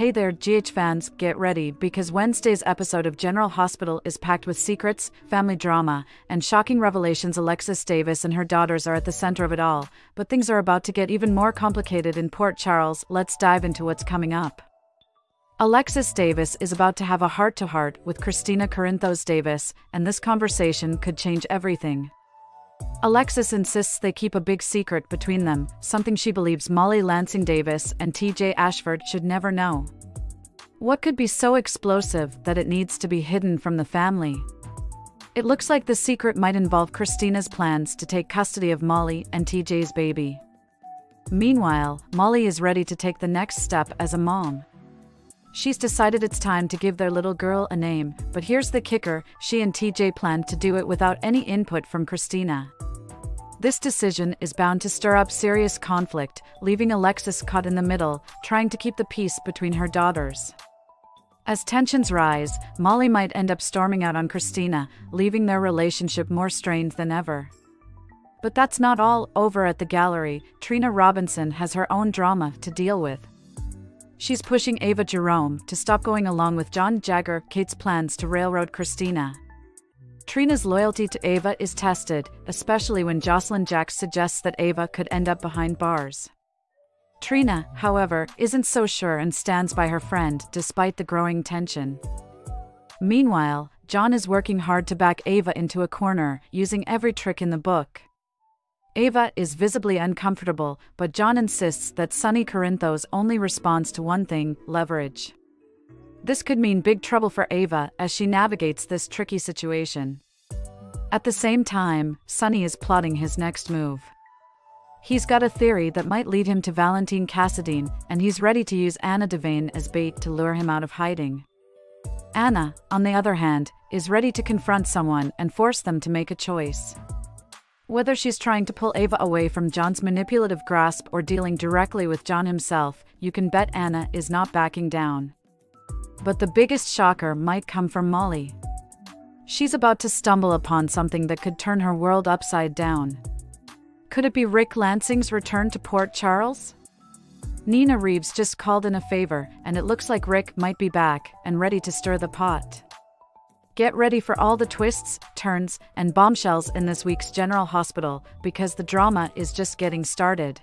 Hey there, GH fans, get ready because Wednesday's episode of General Hospital is packed with secrets, family drama, and shocking revelations. Alexis Davis and her daughters are at the center of it all, but things are about to get even more complicated in Port Charles. Let's dive into what's coming up. Alexis Davis is about to have a heart to heart with Kristina Corinthos Davis, and this conversation could change everything. Alexis insists they keep a big secret between them, something she believes Molly Lansing Davis and TJ Ashford should never know. What could be so explosive that it needs to be hidden from the family? It looks like the secret might involve Kristina's plans to take custody of Molly and TJ's baby. Meanwhile, Molly is ready to take the next step as a mom. She's decided it's time to give their little girl a name, but here's the kicker she and TJ plan to do it without any input from Kristina. This decision is bound to stir up serious conflict, leaving Alexis caught in the middle, trying to keep the peace between her daughters. As tensions rise, Molly might end up storming out on Kristina, leaving their relationship more strained than ever. But that's not all. Over at the gallery, Trina Robinson has her own drama to deal with. She's pushing Ava Jerome to stop going along with John Jagger Cates' plans to railroad Kristina. Trina's loyalty to Ava is tested, especially when Josslyn Jack suggests that Ava could end up behind bars. Trina, however, isn't so sure and stands by her friend despite the growing tension. Meanwhile, John is working hard to back Ava into a corner, using every trick in the book. Ava is visibly uncomfortable, but John insists that Sonny Corinthos only responds to one thing leverage. This could mean big trouble for Ava as she navigates this tricky situation. At the same time, Sonny is plotting his next move. He's got a theory that might lead him to Valentine Cassadine, and he's ready to use Anna Devane as bait to lure him out of hiding. Anna, on the other hand, is ready to confront someone and force them to make a choice. Whether she's trying to pull Ava away from John's manipulative grasp or dealing directly with John himself, you can bet Anna is not backing down. But the biggest shocker might come from Molly. She's about to stumble upon something that could turn her world upside down. Could it be Rick Lansing's return to Port Charles? Nina Reeves just called in a favor, and it looks like Rick might be back and ready to stir the pot. Get ready for all the twists, turns, and bombshells in this week's General Hospital because the drama is just getting started.